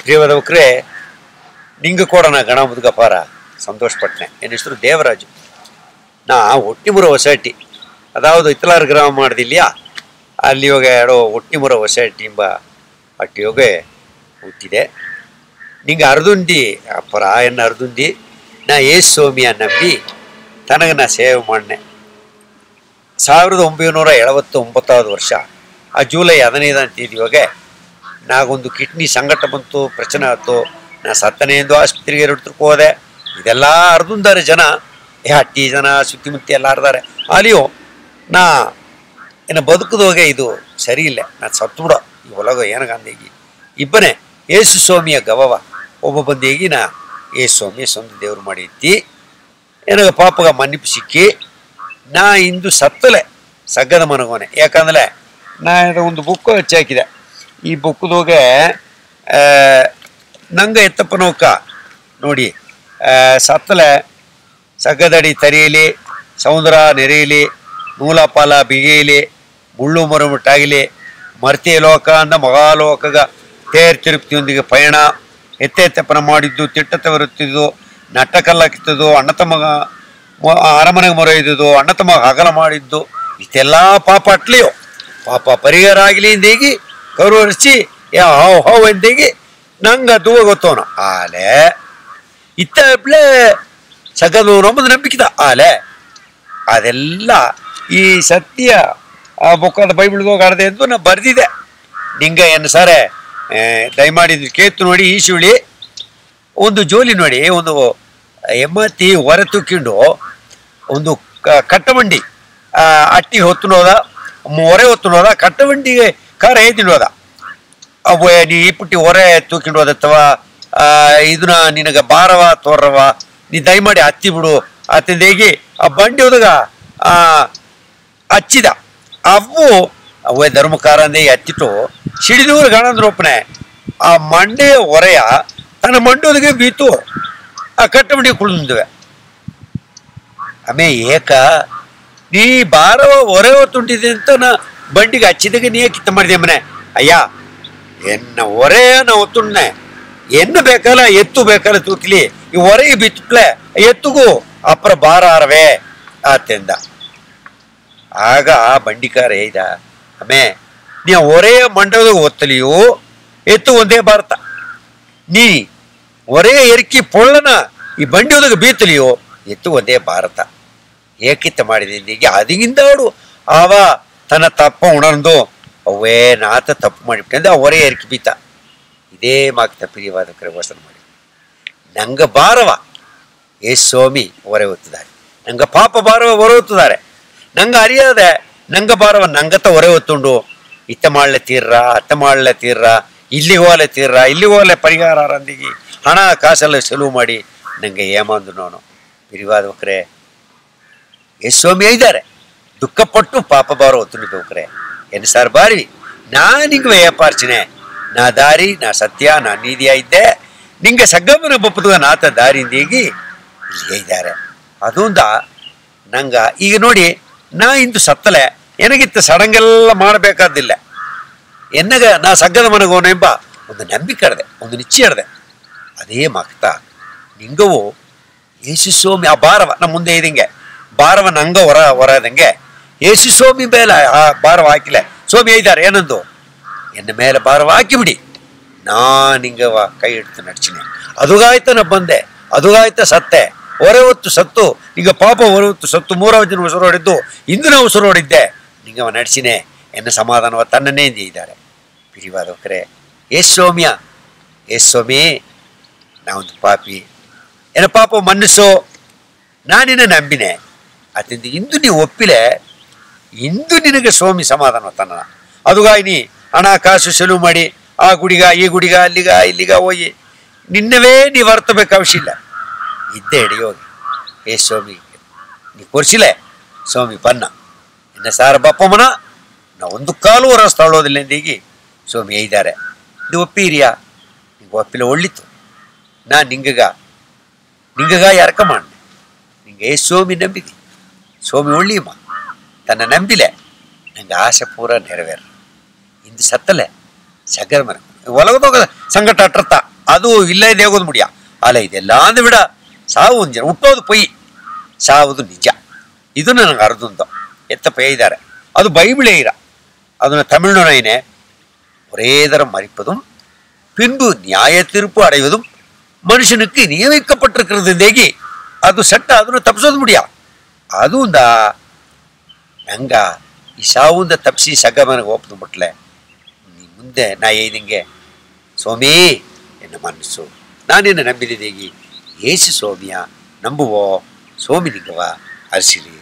ಪ್ರಿಯವಾದವಕ್ರೆ ನಿಂಗೆ ಕೂಡ ನಾ ಗಣ ಮುದುಗಪಾರ ಸಂತೋಷಪಟ್ಟನೆ ನನ್ನ ಹೆಸರು? ದೇವರಾಜು. ನಾ ಒಟ್ಟಿಮುರ ಹೊಸಟಿ ಅದಾವುದು ಇತ್ತಲಾರ ಗ್ರಾಮ ಮಾಡಿದಿಲ್ಯಾ ಅಲ್ಲಿ ಇವಾಗ ಯಾರೋ ಒಟ್ಟಿಮುರ ಹೊಸಟ್ಟಿ ಎಂಬ ಅಟ್ಟಿ ಹೋಗೆ ಹುಟ್ಟಿದೆ. ನಿಂಗೆ ಅರ್ದುಂಡಿ ಅಪ್ಪರ ಎನ್ನ ಅರ್ದುಂಡಿ? ನಾ ಏಸು ಸ್ವಾಮಿಯ ನಂಬಿ ತನಗೆ ನಾ ಸೇವೆ ಮಾಡಿನೆ. ಸಾವಿರದ ಒಂಬೈನೂರ ಎಳವತ್ತು ಒಂಬತ್ತಾவது ವರ್ಷ, ಆ ಜೂಲೈ ಹದಿನೈದನೇ ತೇದಿಯೊಳಗೆ ನಾಗೊಂದು ಕಿಡ್ನಿ ಸಂಕಟ ಬಂತು, ಪ್ರಚನೆ ಆಯ್ತು. ನಾ ಸತ್ತನೆ ಎಂದು ಆಸ್ಪತ್ರೆಗೆ ಎರಡ್ತಕ್ಕೆ ಹೋದೆ. ಇದೆಲ್ಲ ಅರ್ಧಂದಾರೆ ಜನ. ಏ ಹಟ್ಟಿ ಜನ, ಸುತ್ತಿಮುತ್ತಿ ಎಲ್ಲ ಅರ್ದಾರೆ. ಅಲ್ಲಿಯೂ ನಾ ಇನ್ನು ಬದುಕದೋಗೆ ಇದು ಸರಿ ಇಲ್ಲ. ನಾ ಸತ್ತು ಬಿಡೋ. ಈ ಒಳಗ ಏನಗಂದೇಗಿ ಇಬ್ಬನೇ, ಏಸು ಸ್ವಾಮಿಯ ಗವವ ಒಬ್ಬ ಬಂದೇಗಿ ನಾ ಏಸು ಸ್ವಾಮಿಯ ಸ್ವಂತ ದೇವ್ರು ಮಾಡಿದ್ದಿ. ಏನಾಗ ಪಾಪಗ ಮನ್ನಿಪು ಸಿಕ್ಕಿ, ನಾ ಇಂದು ಸತ್ತಲೆ. ಸಗ್ಗದ ಮನಗೋನೆ ಯಾಕಂದ್ರೆ, ನಾ ಒಂದು ಬುಕ್ ಹಚ್ಚಾಕಿದೆ ಈ ಬುಕ್ದೋಗೆ ನಂಗೆ ಎತ್ತಪ್ಪ ನೌಕ ನೋಡಿ ಸತ್ತಲೆ ಸಗ್ಗದಡಿ ತರಿಯಲಿ, ಸಮುದ್ರ ನೆರೆಯಲಿ, ನೂಲಪಾಲ ಬಿಗಿಯಲಿ, ಮುಳ್ಳು ಮರಮುಟ್ಟಾಗಲಿ ಮರ್ತಿಯ ಲೋಕ ಅಂದ ಮಹಾಲೋಕಗ ತೇರ್ ತಿರುಪ್ತಿಯೊಂದಿಗೆ ಪಯಣ ಎತ್ತೆತ್ತಪ್ಪನ ಮಾಡಿದ್ದು ತಿಟ್ಟತೆ ಬರುತ್ತಿದ್ದು, ನಟ್ಟಕಲ್ಲ ಕಿತ್ತದು ಅಣ್ಣ ತಮ್ಮಗ ಮ- ಅರಮನೆಗೆ ಮೊರೆಯಿದ್ದು ಅಣ್ಣ ತಮ್ಮ ಹಗಲ ಮಾಡಿದ್ದು, ಇಷ್ಟೆಲ್ಲ ಪಾಪ ಅಟ್ಲಿಯೋ, ಪಾಪ ಪರಿಹಾರ ಆಗಲಿ ಎಂದೇಗಿ ಕರುವರಿಸಿ ಯಾ ಹಾವು ಹಾವು ಎಂದೇಗಿ ನಂಗೆ ಅದು ಗೊತ್ತೋನು. ಆಲೆ ಇತ್ತ ಸಗದು ನಮ್ಮದು ನಂಬಿಕಿದ ಆಲೆ. ಅದೆಲ್ಲ ಈ ಸತ್ಯ ಆ ಬುಕ್ಕದ ಬೈಬಿಳ್ದೋಗಿ ಆಡದೆ ಎಂದು ನಾ ಬರೆದಿದೆ. ನಿಂಗೆ ಏನು ಸಾರೆ ದಯಮಾಡಿ ಕೇತು ನೋಡಿ ಈ ಒಂದು ಜೋಲಿ ನೋಡಿ ಒಂದು ಎಮ್ಮತ್ತಿ ಹೊರ ತುಕ್ಕಿಂಡು ಒಂದು ಕ- ಕಟ್ಟಮಂಡಿ ಆ, ಅಟ್ಟಿ ಹೊತ್ತುನೋದ ಹೊರೆ ಹೊತ್ತುನೋದ ಕಟ್ಟಮಂಡಿಗೆ ಕಾರ ಏದಿನೋದ ಅವು ನೀ ಪುಟ್ಟಿ ಹೊರೆ ತೂಕಿಂಡು ಅಥವಾ ಇದನ್ನ ನಿನಗೆ ಬಾರವ ತೋರವ ನೀ ದಯಮಾಡಿ ಹತ್ತಿ ಬಿಡು. ಅತ್ತಿಂದೇಗಿ ಆ ಬಂಡಿ ಹೋದಾಗ ಆ, ಹಚ್ಚಿದ. ಅವು ಅವೇ ಧರ್ಮಕಾರ ಹತ್ತಿಟ್ಟು ಸಿಡಿದೂರು ಗಣಂದ್ರೊಪ್ಪನೆ ಆ ಮಂಡೆಯ ಹೊರೆಯ ತನ್ನ ಮಂಡೋದಿಗೆ ಬೀತು. ಆ ಕಟ್ಟಮಂಡಿ ಕುಳಿದಿದ್ವೆ ಆಮೇ ಏಕ, ನೀ ಬಾರವ ಹೊರೆ ಹೊತ್ತುಂಟಿದೆ ಅಂತ ನಾ ಬಂಡಿಗೆ ಹಚ್ಚಿದಾಗ ನೀ ಕಿತ್ತ ಮಾಡಿದೆ ಮನೆ ಅಯ್ಯ ಎನ್ನ ಹೊರೆ ನಾ ಹೊತ್ತುಣ್ಣೆ ಎನ್ನು ಬೇಕಲ್ಲ ಎತ್ತು ಬೇಕಲ್ಲ ತೂಕ್ಲಿ ಈ ಹೊರೆಗೆ ಬಿತ್ತಪ್ಲೆ ಎತ್ತುಗೂ ಅಪ್ಪರ ಬಾರ ಆರವೇ ಆತೆಂದ ಆಗ ಆ ಬಂಡಿಕಾರ ಹೇಳ್ದ ಅಮ್ಮೆ ನೀ ಹೊರೆಯ ಮಂಡಲದಾಗ ಒತ್ತಲಿಯೋ ಎತ್ತು ಒಂದೇ ಭಾರತ ನೀ ಒರೆಯ ಎರ್ಕಿ ಪೊಳ್ಳನ ಈ ಬಂಡಿಯೊಳಗೆ ಬೀತಲಿಯೋ ಎತ್ತು ಒಂದೇ ಭಾರತ ಏಕಿತ್ತ ಮಾಡಿದೆ ಹೀಗೆ ಅದಿಗಿಂದಾಡು ಆವ ತನ್ನ ತಪ್ಪ ಉಣರ್ದು ಅವೇ ನಾತ ತಪ್ಪು ಮಾಡಿಬಿಟ್ಟೆ. ಅಂದ್ರೆ ಅವರೇ ಎರಕಿ ಬೀತ. ಇದೇ ಮಾಕ್ತ ಪ್ರಿಯವಾದ ವಸನ ಮಾಡಿ ನಂಗ ಬಾರವ ಏ ಸ್ವಾಮಿ ಹೊರೆ ಹೊತ್ತಿದ್ದಾರೆ ನಂಗ ಪಾಪ ಭಾರವ ಹೊರ ಹೊತ್ತಿದ್ದಾರೆ ನಂಗ ಅರಿಯದೆ, ನಂಗ ಬಾರವ ನಂಗತ್ತ ಹೊರೆ ಹೊತ್ತುಂಡು ಇತ್ತ ಮಾಡಲೆ ತೀರ್ರ, ಅತ್ತ ಮಾಡಲೆ ತೀರ್ರ, ಇಲ್ಲಿ ಹೋಲೆ ತೀರ್ರ, ಇಲ್ಲಿ ಹೋಲೆ ಪರಿಹಾರ ರಂದಿಗೆ, ಹಣ, ಕಾಸೆಲ್ಲ ಸುಲುವು ಮಾಡಿ, ನಂಗೆ ಏಮಾಂದು ನಾನು ಪಿರಿವಾದವಕ್ರೆ ಎಸ್ ಸ್ವಾಮಿ ಇದ್ದಾರೆ ದುಃಖಪಟ್ಟು ಪಾಪ ಬಾರೋ ಹೊತ್ತುಂಡಿದ್ದವಕ್ರೆ ಏನು ಸರ್ ಬಾರಿ ನಾ ನಿಂಗೆ ವ್ಯಾಪಾರ್ಚನೆ ನಾ ದಾರಿ ನಾ ಸತ್ಯ ನಾ ನೀದಿಯ ಇದ್ದೆ ನಿಂಗೆ ಸಗ್ಗಮ್ಮನ ಬಪ್ಪದ ನಾತ ದಾರಿಂದೀಗಿ ಇಲ್ಲಿಗೆ ಇದ್ದಾರೆ ಅದೊಂದ ನಂಗ ಈಗ ನೋಡಿ ನಾ ಇಂದು ಸತ್ತಲೆ ನನಗಿತ್ತ ಸಡಂಗೆಲ್ಲ ಮಾಡಬೇಕಾದಿಲ್ಲ ಎನ್ನಗ ನಾ ಸಗ್ಗದ ಮನಗೋನ ಎಂಬ ಒಂದು ನಂಬಿಕೆ ಅಡದೆ ಒಂದು ನಿಶ್ಚಯ ಅಡದೆ ಅದೇ ಮಾಕ್ತಾ ನಿಂಗವು ಯೇಸು ಸ್ವಾಮಿ ಆ ಭಾರವ ನಮ್ಮ ಮುಂದೆ ಇದಂಗೆ ಭಾರವ ನಂಗ ಹೊರ ಹೊರದಂಗೆ ಯೇಸು ಸ್ವಾಮಿ ಮೇಲೆ, ಆ ಭಾರವ ಹಾಕಿಲ್ಲ ಸ್ವಾಮಿ ಇದ್ದಾರೆ ಏನಂದು? ಎನ್ನ ಮೇಲೆ ಭಾರವ ಹಾಕಿಬಿಡಿ ನಾನು ಹಿಂಗ ಕೈ ಹಿಡ್ತು ನಡ್ಚಿನಿ ಅದುಗಾಯ್ತ ನಾ ಬಂದೆ. ಅದುಗಾಯ್ತ ಸತ್ತೆ. ಹೊರೆ ಹೊತ್ತು ಸತ್ತು. ಈಗ ಪಾಪ ಹೊರೆ ಹೊತ್ತು ಸತ್ತು. ಮೂರಾವ ದಿನ ಉಸಿರು ಹೊಡಿದ್ದು ಇಂದಿನ ಉಸಿರು ಹೊಡಿದ್ದೆ. ನಿಂಗವ ನಡ್ಸಿನೇ. ಎನ್ನ ಸಮಾಧಾನವ ತನ್ನನ್ನೇ ಇದ್ದಾರೆ. ಪಿರಿವಾದವಕರೇ ಏಸ್ ಸ್ವಾಮಿಯ ಏಸ್ ಸ್ವಾಮಿ, ನಾವೊಂದು ಪಾಪಿ. ಏನ ಪಾಪ ಮನಸ್ಸು ನಾನಿನ್ನ ನಂಬಿನೆ. ಅದರಿಂದ ಇಂದು ನೀವು ಒಪ್ಪಿಲೆ. ಇಂದು ನಿನಗೆ ಸ್ವಾಮಿ ಸಮಾಧಾನ ತನ್ನ. ಅದುಗಾಯಿನಿ ನೀ, ಹಣ ಕಾಸು ಸೆಲು ಮಾಡಿ, ಆ ಗುಡಿಗ, ಈ ಗುಡಿಗ, ಅಲ್ಲಿಗ, ಇಲ್ಲಿಗ ಹೋಗಿ. ನಿನ್ನವೇ ನೀವು ಅರ್ಥಬೇಕು ಅವಶ್ಯ ಇಲ್ಲ. ಇದ್ದೇ ಹಿಡಿಯೋಗಿ ಏ ಸ್ವಾಮಿ, ನೀ ಕೊರ್ಸಿಲೆ? ಸ್ವಾಮಿ, ಬನ್ನ. ಇನ್ನ ಸಾರ ಬಪ್ಪಮ್ಮನ ನಾ ಒಂದು ಕಾಲು ಹೊರಸ್ ತಾಳೋದಿಲ್ಲ ಎಂದೀಗಿ ಸ್ವಾಮಿ, ಐದಾರೆ. ಇದು ಒಪ್ಪಿರಿಯಾ? ನಿಂಗೆ ಒಪ್ಪಿಲ್ಲ ಒಳ್ಳಿತು ನಾ ನಿಂಗಗ ನಿಂಗಗ ಯಾರಕ ಮಾಡ ನಿಂಗೆ ಏ ಸ್ವಾಮಿ ನಂಬಿದಿ ಸ್ವಾಮಿ ಒಳ್ಳಿಯಮ್ಮ ತನ್ನ ನಂಬಿಲೆ ನಂಗೆ ಆಸೆ ಪೂರ ನೆರವೇರ ಇಂದು ಸತ್ತಲೆ ಸಗರ ಮನೆ ಒಲಗದೋಗ ಸಂಕಟ ಅಟ್ಟರ್ತ ಅದು ಇಲ್ಲದೆ ಹೋಗೋದು ಮುಡಿಯ ಅಲ್ಲ ಇದೆಲ್ಲ ಅಂದ್ಬಿಡ ಸಾವು ಒಂದು ಹುಟ್ಟೋದು ಪೊಯ್ ಸಾವುದು ನಿಜ ಇದು ನನಗೆ ಅರ್ಧಂದು ಎತ್ತ ಪೇಯ್ದಾರೆ ಅದು பைபிளே இரா அதன தமிழ்னுரையினே ஒரே தரம் மறிப்பதும் பின்பு நியாய தீர்ப்பு அடைவதும் மனுஷனுக்கு நியமிக்கப்பட்டிருக்கிறது தேகி அது சட்ட அதுன்னு தப்பு சொல்ல முடியா அதுவும் தான் ನಂಗ ಈ ಸಾವುಂದ ತಪ್ಪಿಸಿ ಸಗ ಮನೆಗೆ ಒಪ್ಪದು ಬಿಟ್ಲೆ ನೀ ಮುಂದೆ ನಾ ಏನಿಂಗೆ ಸ್ವಾಮಿ ಎನ್ನ ಮನಸ್ಸು ನಾನೇನು ನಂಬಿದ್ದೇಗಿ? ಏಸು ಸ್ವಾಮಿಯ ನಂಬುವೋ? ಸ್ವಾಮಿ ನಿಂಗವ? ಅರಿಸಿರಿ.